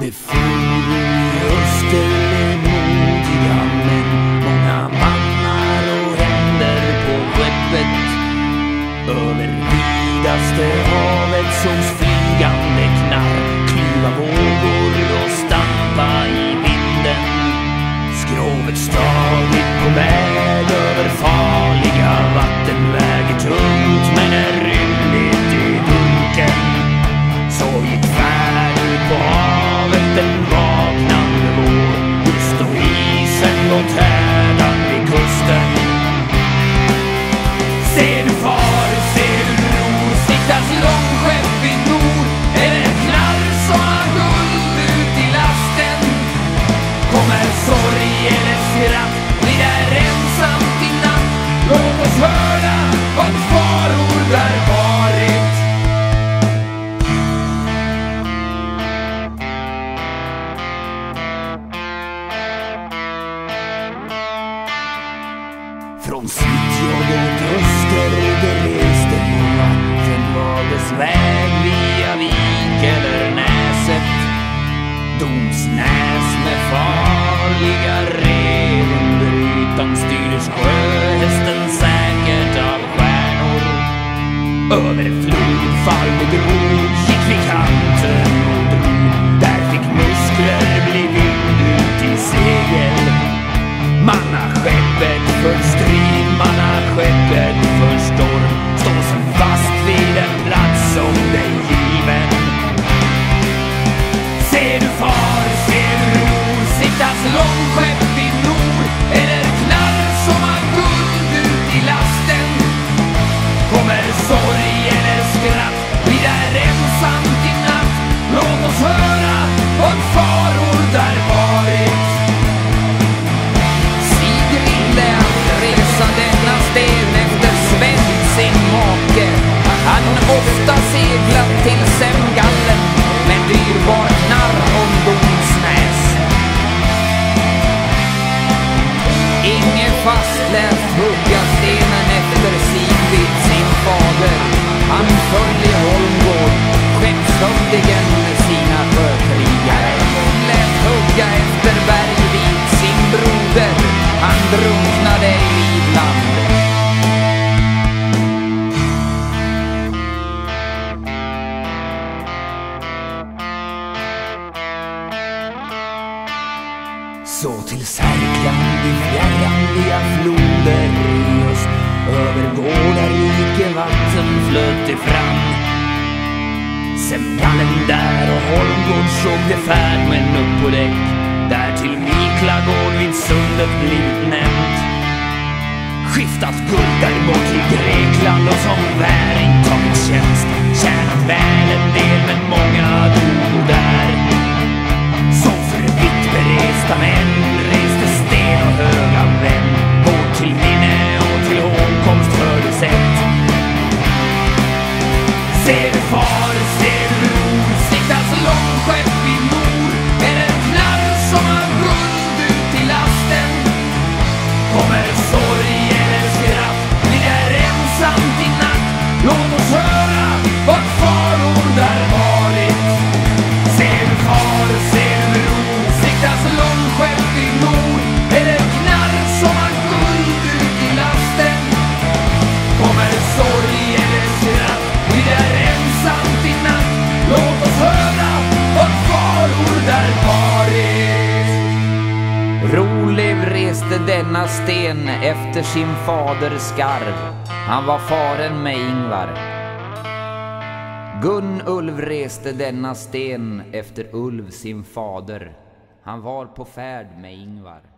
Befrielsen i öster är modiga män. Många mannar och händer på skeppet. Över vidaste havet som bombs. Hugga stenen efter Sigrid, sin fader. Han föll i Holmgård, skeppshövdingen till Särkland i fjärrandiga floder Reos över gårdar icke vatten flöt det fram. Sen gallen där och Holmgård såg det färd men upp på däck. Där till Miklagård vid sundet blivit nämnt. Skiftat gulder bort till Grekland och som väring tagit tjänst Tjänat väl en del men många dog där. Say before Denna sten efter sin fader skarv. Han var faren med Ingvar. Gun-Ulv reste denna sten efter Ulv sin fader. Han var på färd med Ingvar.